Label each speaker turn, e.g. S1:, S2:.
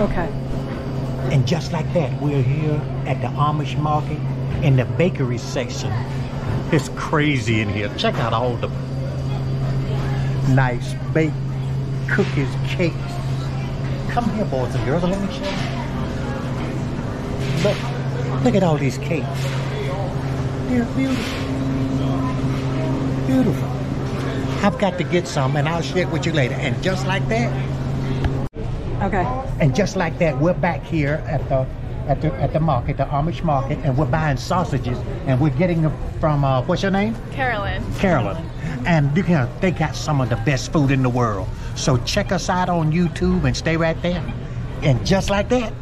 S1: Okay.
S2: And just like that, we're here at the Amish market in the bakery section. It's crazy in here. Check out all the nice baked cookies, cakes. Come here, boys and girls, let me show you. Look, look at all these cakes. They're beautiful. Beautiful. I've got to get some and I'll share it with you later. And just like that,
S1: Okay.
S2: and just like that, we're back here at the at the at the market, the Amish market, and we're buying sausages, and we're getting them from uh, what's your name?
S3: Carolyn.
S2: Carolyn. And you know, they got some of the best food in the world. So check us out on YouTube and stay right there. And just like that,